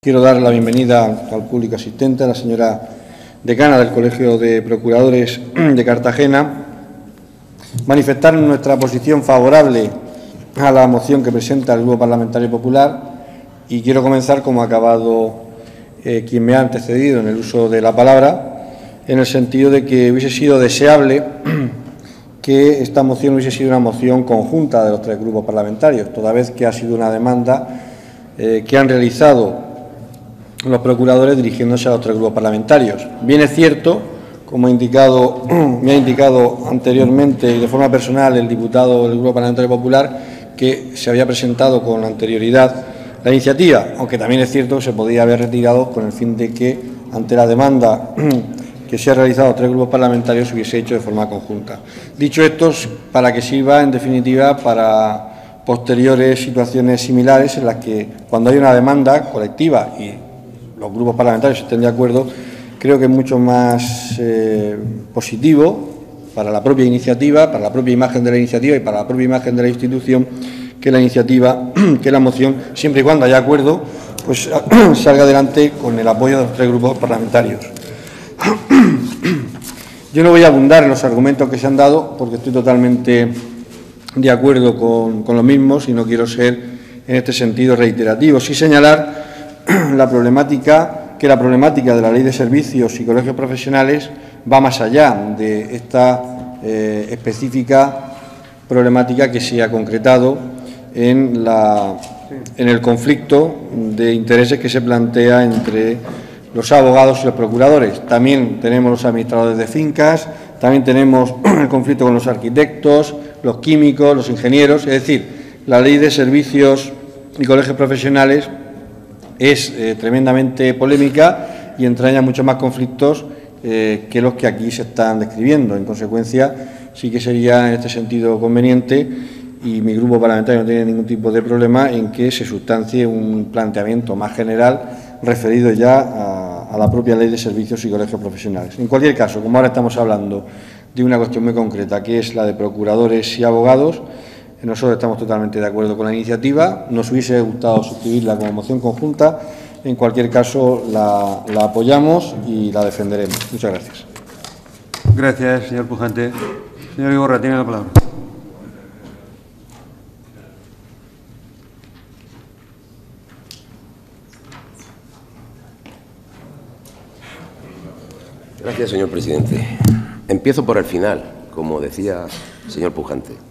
Quiero dar la bienvenida al público asistente, a la señora decana del Colegio de Procuradores de Cartagena, manifestar nuestra posición favorable a la moción que presenta el Grupo Parlamentario Popular y quiero comenzar como ha acabado eh, quien me ha antecedido en el uso de la palabra, en el sentido de que hubiese sido deseable que esta moción hubiese sido una moción conjunta de los tres grupos parlamentarios, toda vez que ha sido una demanda eh, que han realizado los procuradores dirigiéndose a los tres grupos parlamentarios. Bien es cierto, como indicado, me ha indicado anteriormente y de forma personal el diputado del Grupo Parlamentario Popular, que se había presentado con anterioridad la iniciativa, aunque también es cierto que se podía haber retirado con el fin de que, ante la demanda que se ha realizado tres grupos parlamentarios, se hubiese hecho de forma conjunta. Dicho esto, para que sirva, en definitiva, para posteriores situaciones similares en las que, cuando hay una demanda colectiva y los grupos parlamentarios estén de acuerdo, creo que es mucho más eh, positivo para la propia iniciativa, para la propia imagen de la iniciativa y para la propia imagen de la institución que la iniciativa, que la moción, siempre y cuando haya acuerdo, pues salga adelante con el apoyo de los tres grupos parlamentarios. Yo no voy a abundar en los argumentos que se han dado porque estoy totalmente de acuerdo con, con los mismos y no quiero ser en este sentido reiterativo. Sí señalar la problemática, que la problemática de la ley de servicios y colegios profesionales va más allá de esta eh, específica problemática que se ha concretado en, la, en el conflicto de intereses que se plantea entre los abogados y los procuradores. También tenemos los administradores de fincas, también tenemos el conflicto con los arquitectos, los químicos, los ingenieros, es decir, la ley de servicios y colegios profesionales es eh, tremendamente polémica y entraña muchos más conflictos eh, que los que aquí se están describiendo. En consecuencia, sí que sería en este sentido conveniente y mi grupo parlamentario no tiene ningún tipo de problema en que se sustancie un planteamiento más general referido ya a, a la propia ley de servicios y colegios profesionales. En cualquier caso, como ahora estamos hablando de una cuestión muy concreta, que es la de procuradores y abogados, nosotros estamos totalmente de acuerdo con la iniciativa. Nos hubiese gustado suscribirla como moción conjunta. En cualquier caso, la, la apoyamos y la defenderemos. Muchas gracias. Gracias, señor Pujante. Señor Iborra, tiene la palabra. Gracias, señor presidente. Empiezo por el final, como decía el señor Pujante.